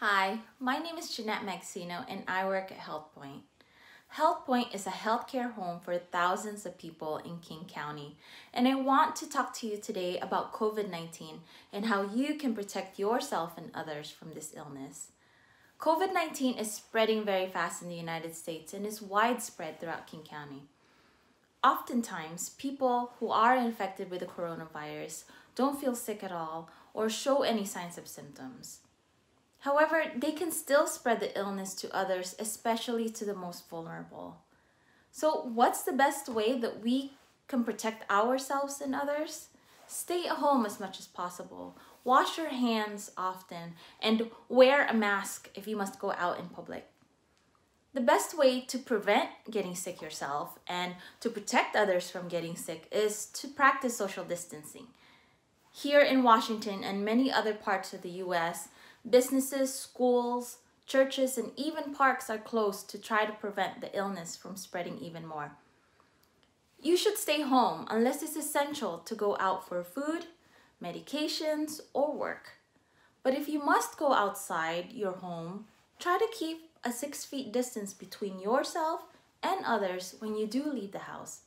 Hi, my name is Jeannette Maxino and I work at HealthPoint. HealthPoint is a healthcare home for thousands of people in King County, and I want to talk to you today about COVID 19 and how you can protect yourself and others from this illness. COVID 19 is spreading very fast in the United States and is widespread throughout King County. Oftentimes, people who are infected with the coronavirus don't feel sick at all or show any signs of symptoms. However, they can still spread the illness to others, especially to the most vulnerable. So, what's the best way that we can protect ourselves and others? Stay at home as much as possible. Wash your hands often and wear a mask if you must go out in public. The best way to prevent getting sick yourself and to protect others from getting sick is to practice social distancing. Here in Washington and many other parts of the US, Businesses, schools, churches, and even parks are closed to try to prevent the illness from spreading even more. You should stay home unless it's essential to go out for food, medications, or work. But if you must go outside your home, try to keep a six feet distance between yourself and others when you do leave the house.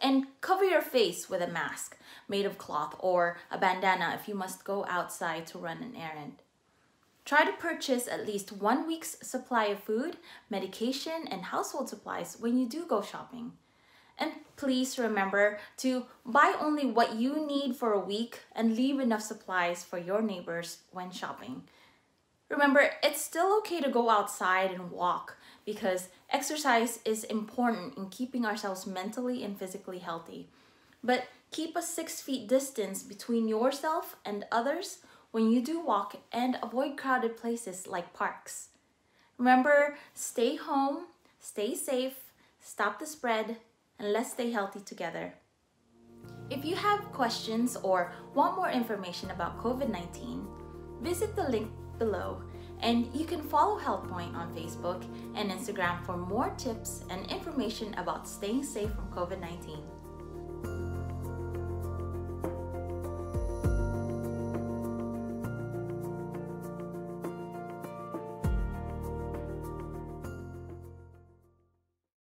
And cover your face with a mask made of cloth or a bandana if you must go outside to run an errand. Try to purchase at least one week's supply of food, medication, and household supplies when you do go shopping. And please remember to buy only what you need for a week and leave enough supplies for your neighbors when shopping. Remember, it's still okay to go outside and walk because exercise is important in keeping ourselves mentally and physically healthy. But keep a six feet distance between yourself and others when you do walk and avoid crowded places like parks. Remember, stay home, stay safe, stop the spread, and let's stay healthy together. If you have questions or want more information about COVID 19, visit the link below and you can follow HealthPoint on Facebook and Instagram for more tips and information about staying safe from COVID 19.